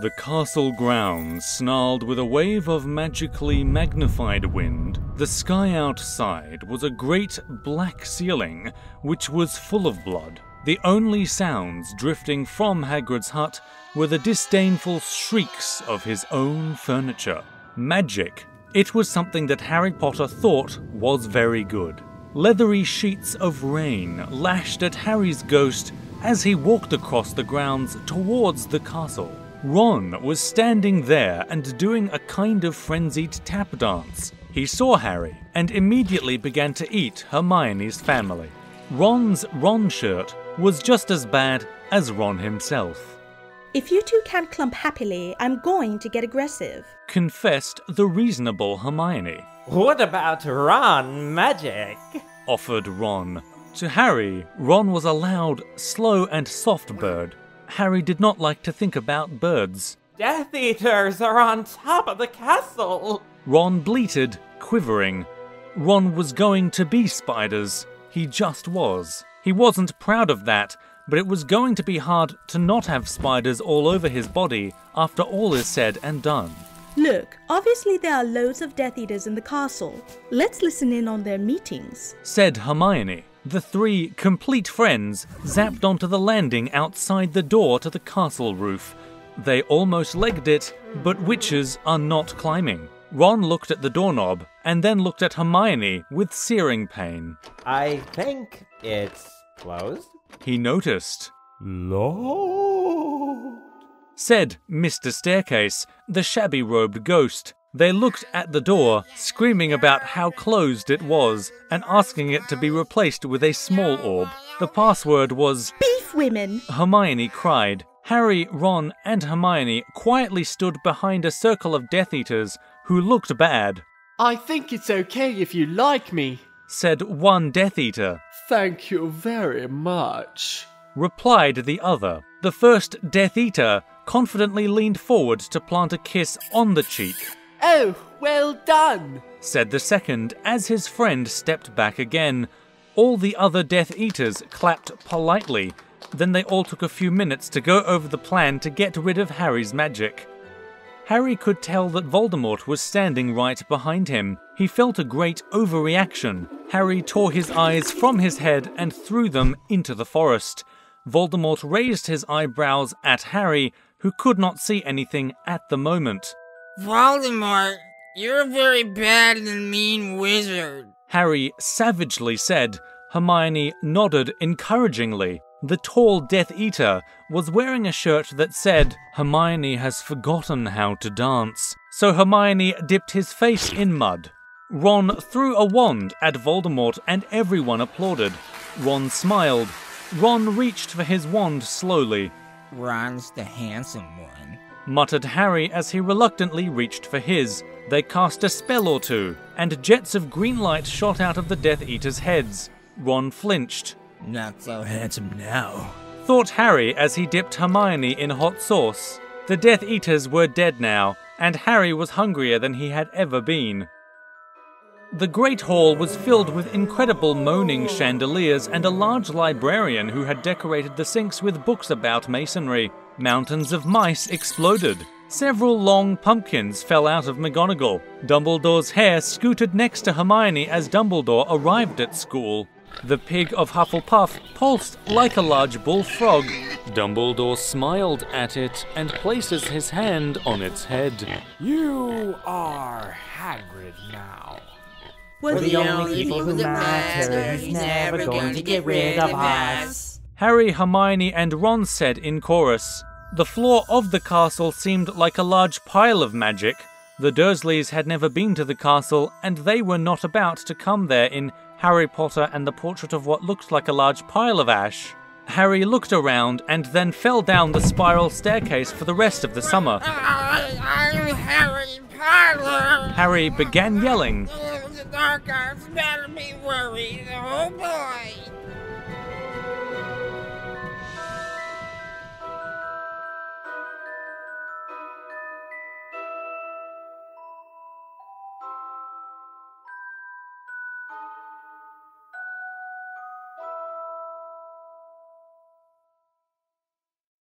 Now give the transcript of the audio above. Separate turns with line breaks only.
The castle grounds snarled with a wave of magically magnified wind. The sky outside was a great black ceiling, which was full of blood. The only sounds drifting from Hagrid's hut were the disdainful shrieks of his own furniture. Magic. It was something that Harry Potter thought was very good. Leathery sheets of rain lashed at Harry's ghost as he walked across the grounds towards the castle. Ron was standing there and doing a kind of frenzied tap dance. He saw Harry and immediately began to eat Hermione's family. Ron's Ron shirt was just as bad as Ron himself,
If you two can't clump happily, I'm going to get aggressive.
confessed the reasonable Hermione.
What about Ron magic?
offered Ron. To Harry, Ron was a loud, slow, and soft bird. Harry did not like to think about birds.
Death Eaters are on top of the castle.
Ron bleated, quivering. Ron was going to be spiders. He just was. He wasn't proud of that, but it was going to be hard to not have spiders all over his body after all is said and done.
Look, obviously there are loads of Death Eaters in the castle. Let's listen in on their meetings.
Said Hermione. The three complete friends zapped onto the landing outside the door to the castle roof. They almost legged it, but witches are not climbing. Ron looked at the doorknob and then looked at Hermione with searing pain.
I think it's closed.
He noticed.
Lord.
Said Mr. Staircase, the shabby robed ghost. They looked at the door, screaming about how closed it was, and asking it to be replaced with a small orb. The password was
Beef women!
Hermione cried. Harry, Ron, and Hermione quietly stood behind a circle of Death Eaters who looked bad.
I think it's okay if you like me.
Said one Death Eater.
Thank you very much.
Replied the other. The first Death Eater confidently leaned forward to plant a kiss on the cheek.
Oh, well done.
Said the second as his friend stepped back again. All the other Death Eaters clapped politely. Then they all took a few minutes to go over the plan to get rid of Harry's magic. Harry could tell that Voldemort was standing right behind him. He felt a great overreaction. Harry tore his eyes from his head and threw them into the forest. Voldemort raised his eyebrows at Harry, who could not see anything at the moment.
Voldemort, you're a very bad and mean wizard.
Harry savagely said. Hermione nodded encouragingly. The tall Death Eater was wearing a shirt that said, Hermione has forgotten how to dance. So Hermione dipped his face in mud. Ron threw a wand at Voldemort and everyone applauded. Ron smiled. Ron reached for his wand slowly,
Ron's the handsome one.
Muttered Harry as he reluctantly reached for his. They cast a spell or two, and jets of green light shot out of the Death Eaters' heads. Ron flinched.
Not so handsome now.
Thought Harry as he dipped Hermione in hot sauce. The Death Eaters were dead now, and Harry was hungrier than he had ever been. The Great Hall was filled with incredible moaning chandeliers and a large librarian who had decorated the sinks with books about masonry. Mountains of mice exploded. Several long pumpkins fell out of McGonagall. Dumbledore's hair scooted next to Hermione as Dumbledore arrived at school. The pig of Hufflepuff pulsed like a large bullfrog. Dumbledore smiled at it and places his hand on its head.
You are Hagrid now.
We're,
the only people who matter. He's never going to get rid of us.
Harry, Hermione, and Ron said in chorus. The floor of the castle seemed like a large pile of magic. The Dursleys had never been to the castle, and they were not about to come there in Harry Potter and the portrait of what looked like a large pile of ash. Harry looked around and then fell down the spiral staircase for the rest of the summer.
I'm Harry Potter.
Harry began yelling.
The dark arts better be worried. Oh boy.